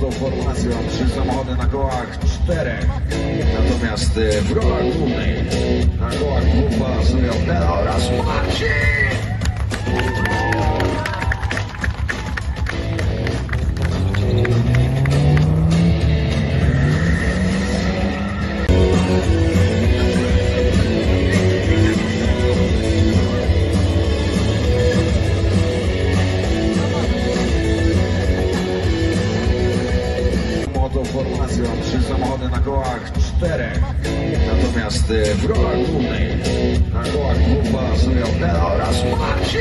Motoformacją trzy samochody na kołach czterech. Natomiast e, w rolach głównych na kołach dwóch balansują Nela oraz Marcin. Motoformacją trzy samochody na kołach czterech. Natomiast e, w rolach głównych na kołach dwóch balansują Nela oraz Marcin.